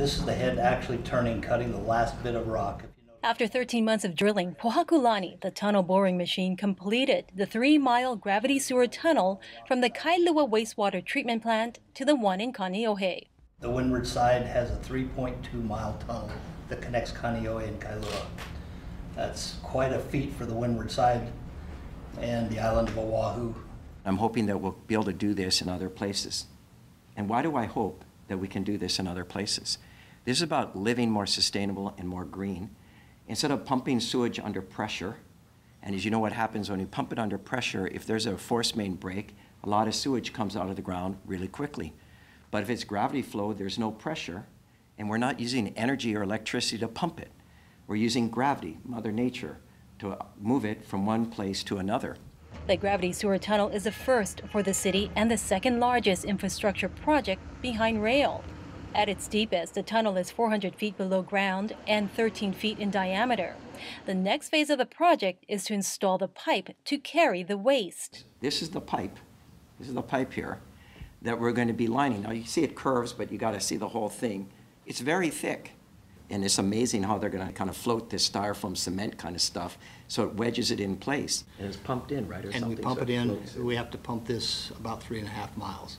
This is the head actually turning, cutting the last bit of rock. After 13 months of drilling, Pohakulani, the tunnel boring machine, completed the three mile gravity sewer tunnel from the Kailua wastewater treatment plant to the one in Kaneohe. The windward side has a 3.2 mile tunnel that connects Kaneohe and Kailua. That's quite a feat for the windward side and the island of Oahu. I'm hoping that we'll be able to do this in other places. And why do I hope that we can do this in other places? This is about living more sustainable and more green. Instead of pumping sewage under pressure, and as you know what happens when you pump it under pressure, if there's a force main break, a lot of sewage comes out of the ground really quickly. But if it's gravity flow, there's no pressure, and we're not using energy or electricity to pump it. We're using gravity, Mother Nature, to move it from one place to another. The gravity sewer tunnel is a first for the city and the second largest infrastructure project behind rail. At its deepest, the tunnel is 400 feet below ground and 13 feet in diameter. The next phase of the project is to install the pipe to carry the waste. This is the pipe. This is the pipe here that we're going to be lining. Now you see it curves, but you got to see the whole thing. It's very thick. And it's amazing how they're going to kind of float this styrofoam cement kind of stuff so it wedges it in place. And it's pumped in, right? Or and something, we pump so it in, floats. we have to pump this about three and a half miles.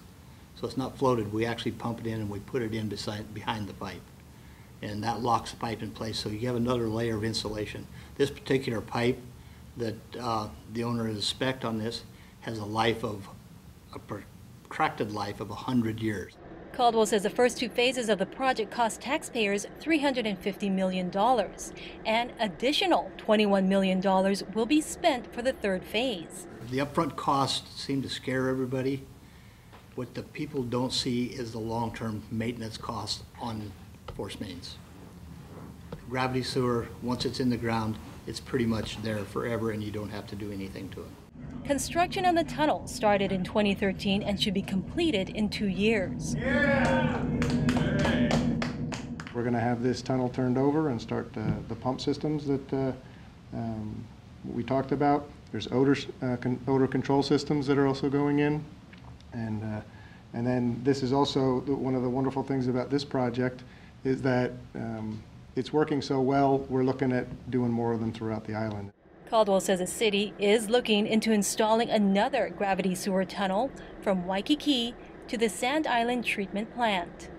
So it's not floated, we actually pump it in and we put it in beside, behind the pipe. And that locks the pipe in place, so you have another layer of insulation. This particular pipe that uh, the owner has spec'd on this has a life of, a protracted life of 100 years. Caldwell says the first two phases of the project cost taxpayers $350 million. An additional $21 million will be spent for the third phase. The upfront costs seem to scare everybody. What the people don't see is the long-term maintenance cost on force mains. Gravity sewer, once it's in the ground, it's pretty much there forever and you don't have to do anything to it. Construction on the tunnel started in 2013 and should be completed in two years. We're going to have this tunnel turned over and start uh, the pump systems that uh, um, we talked about. There's odor, uh, con odor control systems that are also going in. And, uh, and then this is also the, one of the wonderful things about this project is that um, it's working so well, we're looking at doing more of them throughout the island. Caldwell says the city is looking into installing another gravity sewer tunnel from Waikiki to the Sand Island treatment plant.